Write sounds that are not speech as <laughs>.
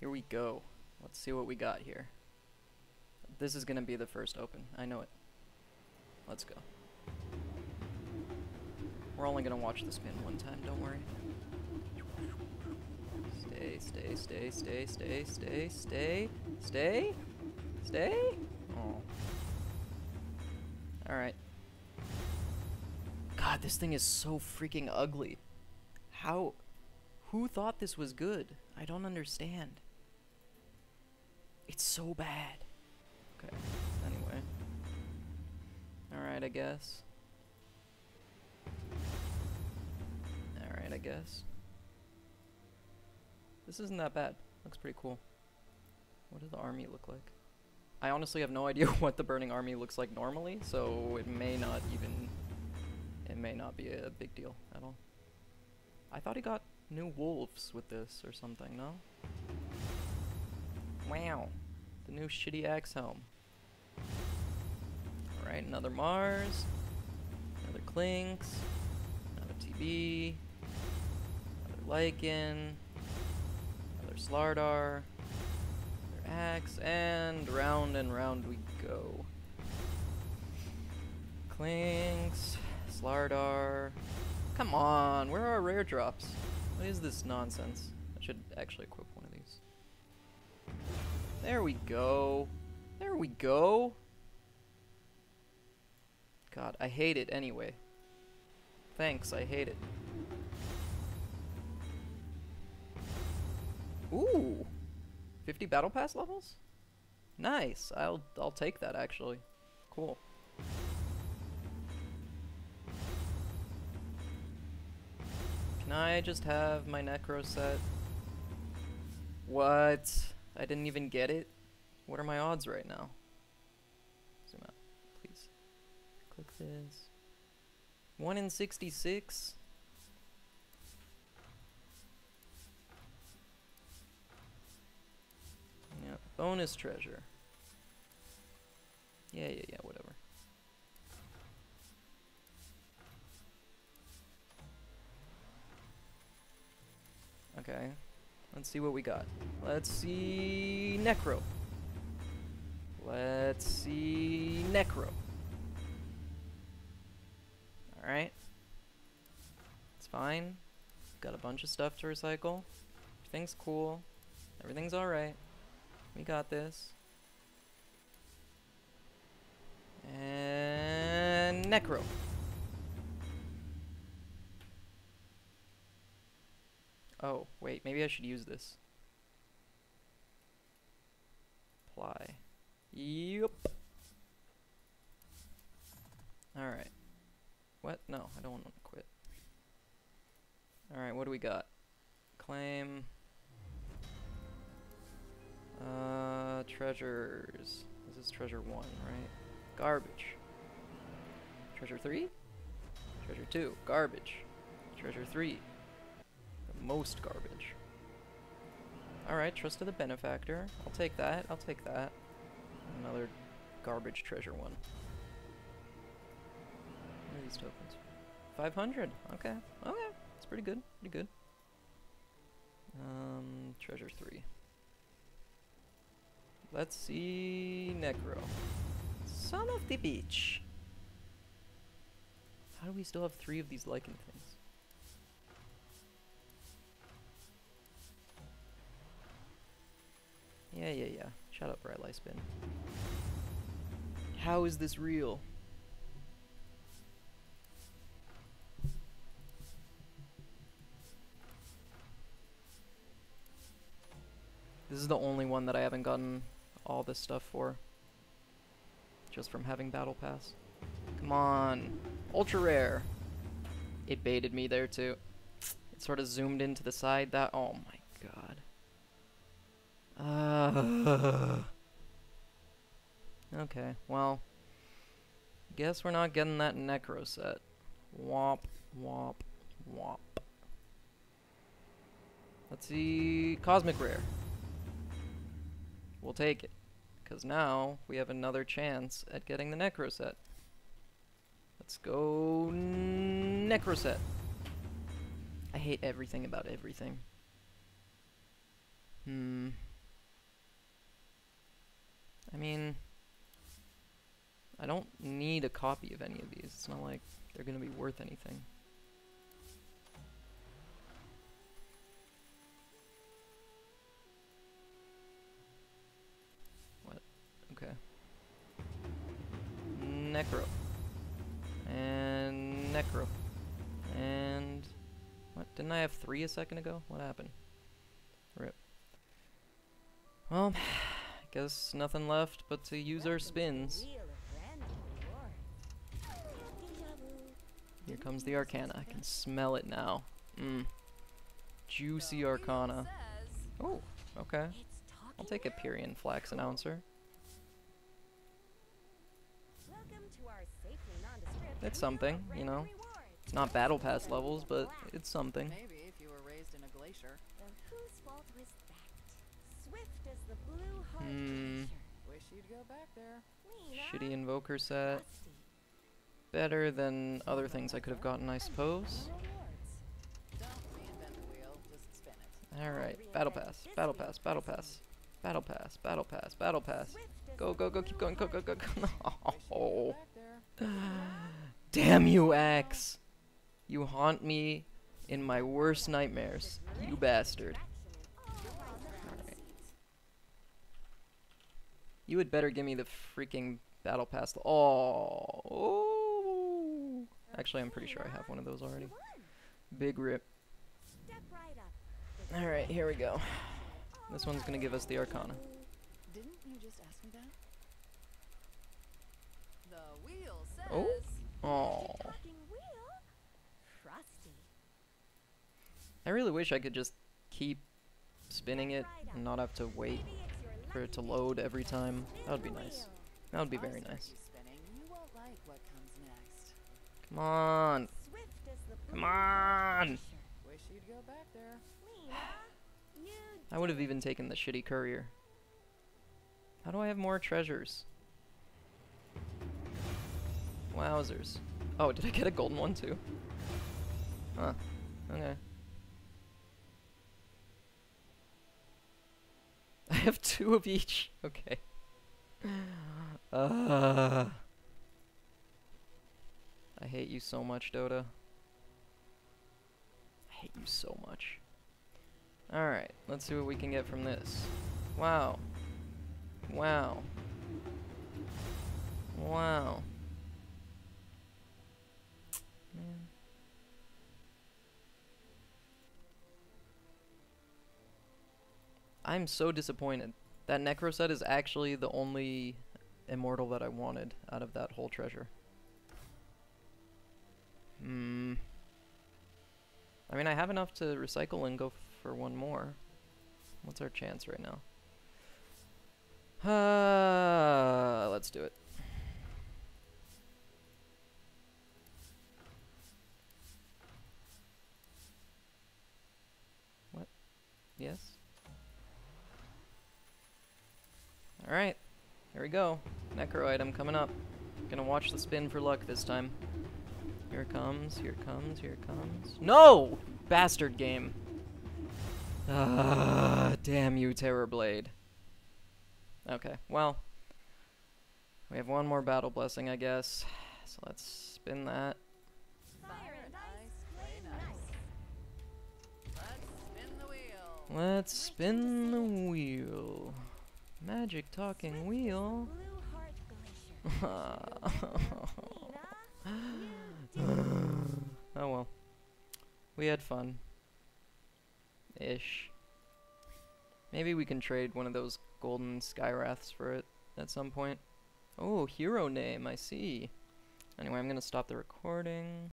Here we go. Let's see what we got here. This is gonna be the first open. I know it. Let's go. We're only gonna watch the spin one time, don't worry. Stay, stay, stay, stay, stay, stay, stay, stay, stay. Oh. Alright. God, this thing is so freaking ugly. How? Who thought this was good? I don't understand. It's so bad. Okay, anyway. Alright, I guess. Alright, I guess. This isn't that bad. Looks pretty cool. What does the army look like? I honestly have no idea <laughs> what the Burning Army looks like normally, so it may not even... It may not be a big deal at all. I thought he got new wolves with this or something, no? Wow. The new shitty axe helm. Alright, another Mars. Another Clinkz. Another TB. Another Lycan. Another Slardar. Another axe. And round and round we go. Clinkz. Slardar. Come on, where are our rare drops? What is this nonsense? I should actually equip one of these. There we go. There we go. God, I hate it anyway. Thanks, I hate it. Ooh! 50 battle pass levels? Nice. I'll I'll take that actually. Cool. Can I just have my Necro set? What? I didn't even get it? What are my odds right now? Zoom out, please. Click this. 1 in 66? Yeah, bonus treasure. Yeah, yeah, yeah, whatever. Let's see what we got. Let's see Necro. Let's see Necro. Alright. It's fine. Got a bunch of stuff to recycle. Everything's cool. Everything's alright. We got this. And Necro. Oh, wait, maybe I should use this. Apply. Yep. Alright. What? No, I don't want to quit. Alright, what do we got? Claim. Uh, treasures. This is treasure one, right? Garbage. Treasure three? Treasure two. Garbage. Treasure three. Most garbage. Alright, trust of the benefactor. I'll take that. I'll take that. Another garbage treasure one. What are these tokens? 500. Okay. Okay. That's pretty good. Pretty good. Um, treasure three. Let's see Necro. Son of the beach. How do we still have three of these Lycan things? Yeah, yeah, yeah. Shut up, Bright Light Spin. How is this real? This is the only one that I haven't gotten all this stuff for. Just from having Battle Pass. Come on. Ultra rare. It baited me there too. It sort of zoomed into the side that- oh my god. Uh, <laughs> okay, well. Guess we're not getting that Necro set. Womp, womp, womp. Let's see... Cosmic Rare. We'll take it. Because now we have another chance at getting the Necro set. Let's go Necro set. I hate everything about everything. I mean, I don't need a copy of any of these. It's not like they're gonna be worth anything. What? Okay. Necro. And Necro. And what? Didn't I have three a second ago? What happened? Rip. Well, guess nothing left but to use our spins. Here comes the Arcana. I can smell it now. Mmm. Juicy Arcana. Oh, okay. I'll take a Pyrion Flax announcer. It's something, you know. It's not Battle Pass levels, but it's something. Maybe if you were raised in a glacier. Then whose fault was Hmm. Shitty Invoker set. Better than other things I could have gotten, I suppose. Alright, Battle Pass, Battle Pass, Battle Pass. Battle Pass, Battle Pass, Battle Pass. Go, go, go, keep going, go, go, go, go. <laughs> No. Damn you, Axe. You haunt me in my worst nightmares. You bastard. traction all around the Alright. seat. You had better give me the freaking Battle Pass. Oh. oh. Actually, I'm pretty sure I have one of those already. Big rip. Step right up. The Alright, here we go. This one's gonna give us the Arcana. Didn't you just ask me that? The wheel says. Oh. Oh. talking wheel. Frosty. I really wish I could just keep spinning it and not have to wait Maybe it's your for it to load every time. That would be nice. That would be very nice. Come on. Come on. I would have even taken the shitty courier. How do I have more treasures? Wowzers. Oh, did I get a golden one too? Huh. Okay. Have two of each. Okay. Uh, I hate you so much, Dota. I hate you so much. Alright, let's see what we can get from this. Wow. Wow. Wow. I'm so disappointed. That Necro set is actually the only immortal that I wanted out of that whole treasure. Hmm. I mean, I have enough to recycle and go for one more. What's our chance right now? Uh, let's do it. What? Yes? Alright, here we go. Necro item coming up. Gonna watch the spin for luck this time. Here it comes, here it comes, here it comes. No! Bastard game. Ah, damn you, Terrorblade. Okay, well. We have one more battle blessing, I guess. So let's spin that. Let's spin the wheel. Magic talking wheel. <laughs> Oh well. We had fun. Ish. Maybe we can trade one of those golden Skywraths for it at some point. Oh, hero name, I see. Anyway, I'm gonna stop the recording.